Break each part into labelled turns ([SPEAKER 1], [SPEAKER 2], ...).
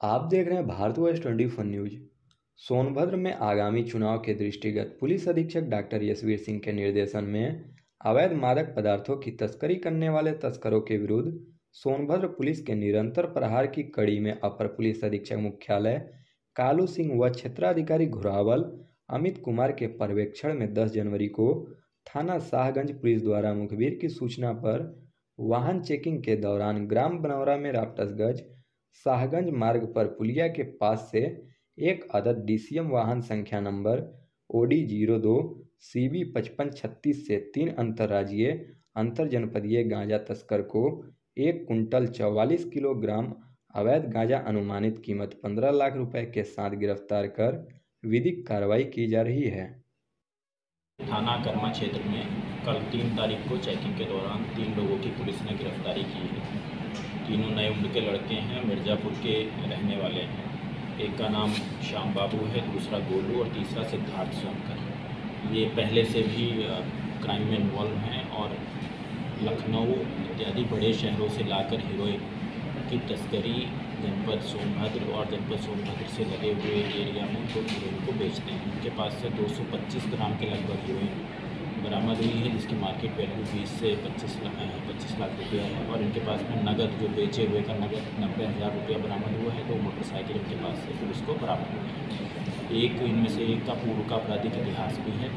[SPEAKER 1] आप देख रहे हैं Bharatvarsh twenty four news. Sonbhadra में आगामी चुनाव के दृष्टिगत पुलिस अधीक्षक डॉक्टर यशवीर सिंह के निर्देशन में अवैध मादक पदार्थों की तस्करी करने वाले तस्करों के विरुद्ध सोनभद्र पुलिस के निरंतर प्रहार की कड़ी में अपर पुलिस अधीक्षक मुख्यालय कालू सिंह व क्षेत्राधिकारी घुरावल अमित कुमार के पर्यवेक्षण में 10 जनवरी को थाना शाहगंज पुलिस द्वारा मुखबिर की सूचना पर वाहन चेकिंग के दौरान ग्राम बनौरा में राप्टसगंज शाहगंज मार्ग पर पुलिया के पास से एक अदद डीसीएम वाहन संख्या नंबर ओडी ज़ीरो दो सी बी पचपन छत्तीस से तीन अंतर्राज्यीय अंतर जनपदीय गांजा तस्कर को एक कुंटल चौवालीस किलोग्राम अवैध गांजा अनुमानित कीमत पंद्रह लाख रुपए के साथ गिरफ़्तार कर विधिक कार्रवाई की जा रही है।
[SPEAKER 2] थाना कर्मा क्षेत्र में कल तीन तारीख को चेकिंग के दौरान तीन लोगों की पुलिस ने गिरफ्तारी की है। तीनों नए उम्र के लड़के हैं, मिर्ज़ापुर के रहने वाले हैं। एक का नाम श्याम बाबू है, दूसरा गोलू और तीसरा सिद्धार्थ सोनकर। ये पहले से भी क्राइम में इन्वॉल्व हैं और लखनऊ इत्यादि बड़े शहरों से लाकर हीरोइन की तस्करी, जनपद सोनभद्र और जनपद सोनभद्र से लगे हुए एरिया में तो हीरोइन को बेचते हैं। उनके पास से 225 ग्राम के लगभग हीरोइन हुई है जिसकी मार्केट वैल्यू बीस से पच्चीस लाख पच्चीस लाख रुपया है और इनके पास में नगद जो बेचे हुए का नगद नब्बे हज़ार रुपया बरामद हुआ है दो मोटरसाइकिल इनके पास से पुलिस को बरामद हुई है। एक इनमें से एक का पूर्व का आपराधिक इतिहास भी है।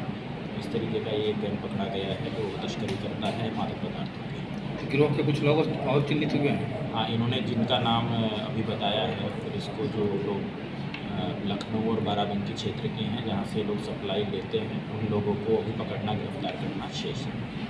[SPEAKER 2] इस तरीके का ये गैंग पकड़ा गया है जो तस्करी करता है मादक पदार्थों की।
[SPEAKER 3] गिरोह के कुछ लोग और चिन्हित हुए हैं?
[SPEAKER 2] हाँ इन्होंने जिनका नाम अभी बताया है पुलिस को जो लोग लखनऊ और बाराबंकी क्षेत्र के हैं, जहाँ से लोग सप्लाई लेते हैं। उन लोगों को अभी पकड़ना, गिरफ़्तार करना शेष है।